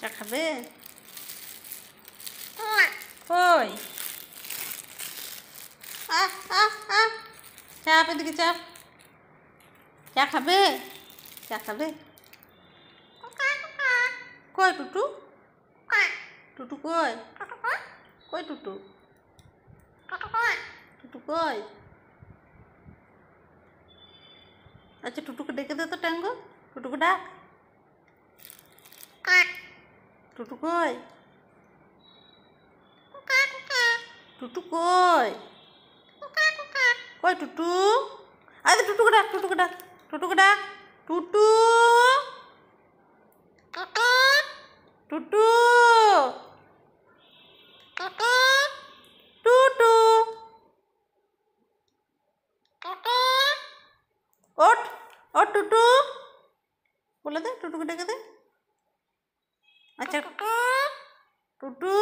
চা খাবে কই। চাপ এদিকে চাপ চা খাবে চা খাবে কই টুটু টুটু কই কই টুটু টুটু কই আচ্ছা টুটুকে ডেকে দে তো ট্যাঙ্গো। টুটুকে ডাক। টুটু কই? টুটু কই? কই টুটু? আরে টুটুকে ডাক টুটুকে ডাক টুটুকে ডাক। টুটু? টুটু? টুটু? ওঠ ওঠ টুটু। বলে দে, টুটুকে ডেকে দে। আচ্ছা টুটু